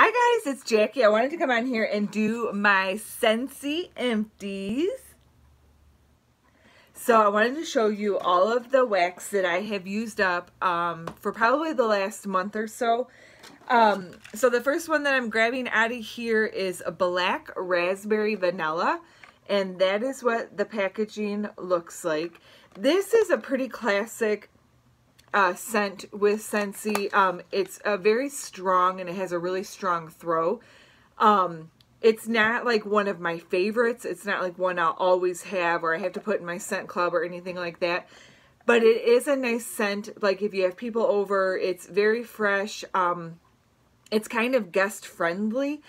Hi guys, it's Jackie. I wanted to come on here and do my Scentsy Empties. So I wanted to show you all of the wax that I have used up um, for probably the last month or so. Um, so the first one that I'm grabbing out of here is a black raspberry vanilla. And that is what the packaging looks like. This is a pretty classic uh, scent with Scentsy. Um, it's a very strong and it has a really strong throw. Um, it's not like one of my favorites. It's not like one I'll always have or I have to put in my scent club or anything like that. But it is a nice scent. Like if you have people over, it's very fresh. Um, it's kind of guest friendly.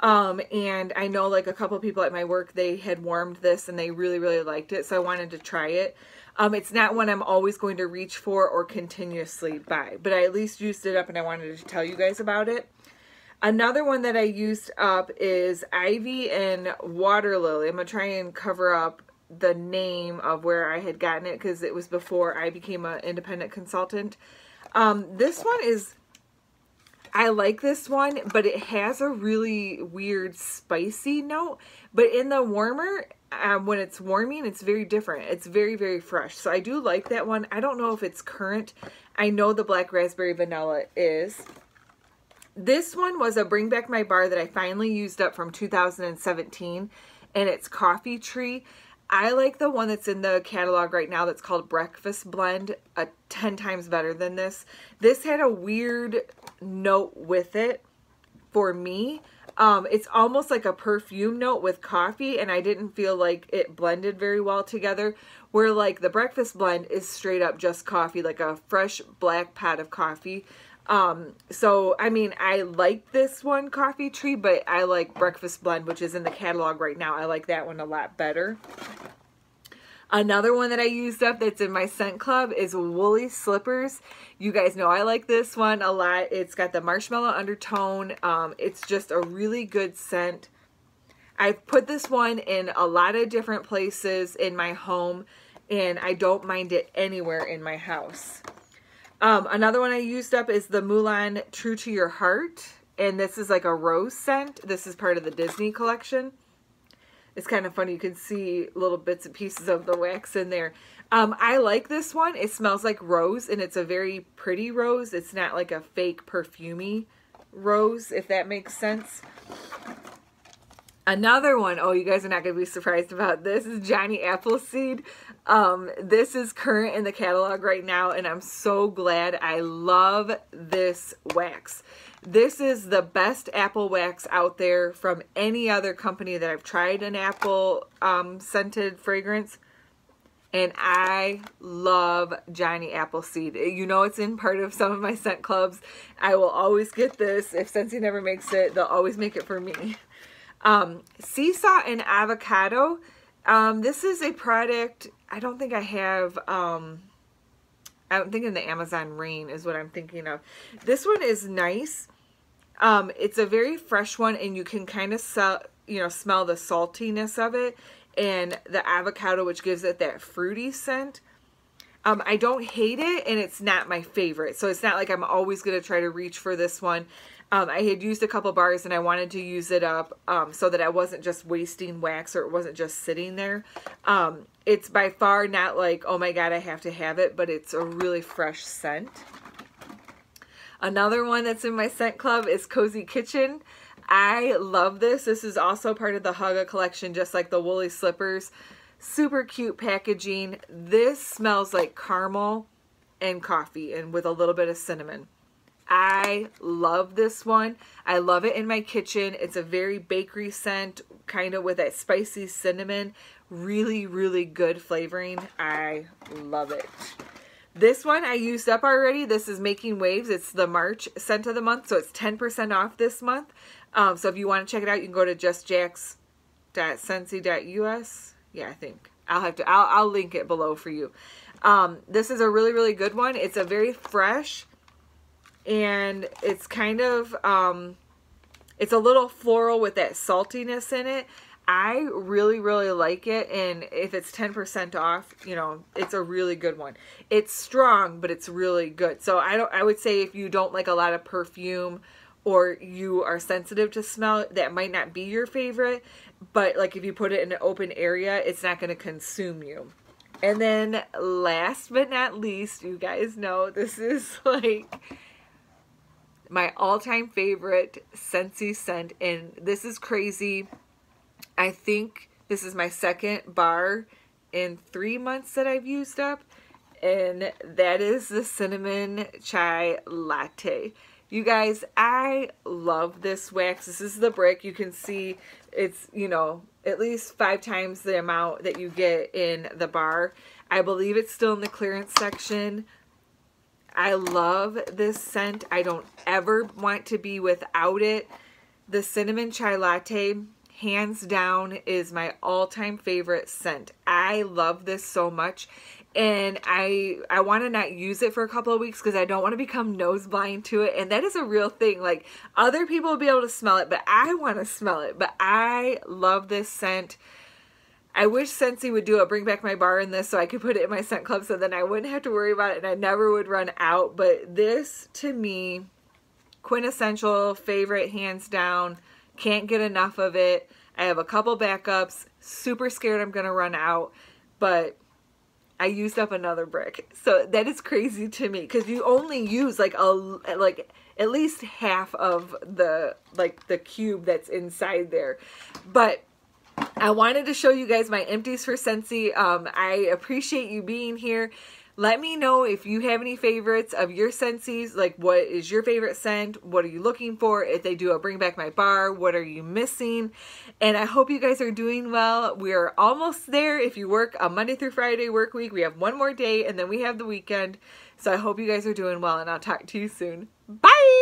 Um, and I know like a couple people at my work, they had warmed this and they really, really liked it. So I wanted to try it. Um, it's not one I'm always going to reach for or continuously buy, but I at least used it up and I wanted to tell you guys about it. Another one that I used up is Ivy and Water Lily. I'm going to try and cover up the name of where I had gotten it because it was before I became an independent consultant. Um, this one is, I like this one, but it has a really weird spicy note. But in the warmer, um, when it's warming, it's very different. It's very, very fresh. So I do like that one. I don't know if it's current. I know the black raspberry vanilla is. This one was a Bring Back My Bar that I finally used up from 2017, and it's Coffee Tree. I like the one that's in the catalog right now that's called Breakfast Blend, a 10 times better than this. This had a weird note with it for me um, it's almost like a perfume note with coffee, and I didn't feel like it blended very well together. Where like the breakfast blend is straight up just coffee, like a fresh black pot of coffee. Um, so I mean, I like this one, Coffee Tree, but I like Breakfast Blend, which is in the catalog right now. I like that one a lot better. Another one that I used up that's in my scent club is Woolly Slippers. You guys know I like this one a lot. It's got the marshmallow undertone. Um, it's just a really good scent. I've put this one in a lot of different places in my home and I don't mind it anywhere in my house. Um, another one I used up is the Mulan True to Your Heart. And this is like a rose scent. This is part of the Disney collection. It's kind of funny. You can see little bits and pieces of the wax in there. Um, I like this one. It smells like rose, and it's a very pretty rose. It's not like a fake perfumey rose, if that makes sense. Another one, oh, you guys are not going to be surprised about this, is Johnny Appleseed. Um, this is current in the catalog right now, and I'm so glad. I love this wax. This is the best apple wax out there from any other company that I've tried an apple um, scented fragrance. And I love Johnny Appleseed. You know it's in part of some of my scent clubs. I will always get this. If Scentsy never makes it, they'll always make it for me. Um, Sea Salt and Avocado. Um, this is a product, I don't think I have... Um, I'm thinking the Amazon Rain is what I'm thinking of. This one is nice. Um, it's a very fresh one and you can kind of sell, you know, smell the saltiness of it and the avocado, which gives it that fruity scent. Um, I don't hate it and it's not my favorite. So it's not like I'm always going to try to reach for this one. Um, I had used a couple bars and I wanted to use it up um, so that I wasn't just wasting wax or it wasn't just sitting there. Um, it's by far not like, oh my god, I have to have it, but it's a really fresh scent. Another one that's in my scent club is Cozy Kitchen. I love this. This is also part of the Hygge collection, just like the Woolly Slippers. Super cute packaging. This smells like caramel and coffee and with a little bit of cinnamon. I love this one. I love it in my kitchen. It's a very bakery scent, kind of with that spicy cinnamon. Really, really good flavoring. I love it. This one I used up already. This is Making Waves. It's the March scent of the month, so it's 10% off this month. Um, so if you want to check it out, you can go to justjacks.scentsy.us. Yeah, I think. I'll have to, I'll, I'll link it below for you. Um, this is a really, really good one. It's a very fresh and it's kind of, um, it's a little floral with that saltiness in it. I really, really like it. And if it's 10% off, you know, it's a really good one. It's strong, but it's really good. So I don't, I would say if you don't like a lot of perfume or you are sensitive to smell, that might not be your favorite. But like if you put it in an open area, it's not going to consume you. And then last but not least, you guys know this is like my all-time favorite Scentsy scent and this is crazy. I think this is my second bar in three months that I've used up and that is the cinnamon chai latte. You guys, I love this wax. This is the brick. You can see it's, you know, at least five times the amount that you get in the bar. I believe it's still in the clearance section. I love this scent. I don't ever want to be without it. The cinnamon chai latte, hands down, is my all-time favorite scent. I love this so much and I I want to not use it for a couple of weeks because I don't want to become nose blind to it and that is a real thing like other people will be able to smell it but I want to smell it but I love this scent. I wish Scentsy would do a bring back my bar in this so I could put it in my scent club so then I wouldn't have to worry about it and I never would run out but this to me quintessential favorite hands down. Can't get enough of it. I have a couple backups. Super scared I'm gonna run out but I used up another brick. So that is crazy to me because you only use like a like at least half of the like the cube that's inside there. But I wanted to show you guys my empties for Scentsy. Um, I appreciate you being here. Let me know if you have any favorites of your Scentsies. Like, what is your favorite scent? What are you looking for? If they do a Bring Back My Bar, what are you missing? And I hope you guys are doing well. We are almost there. If you work a Monday through Friday work week, we have one more day and then we have the weekend. So I hope you guys are doing well and I'll talk to you soon. Bye!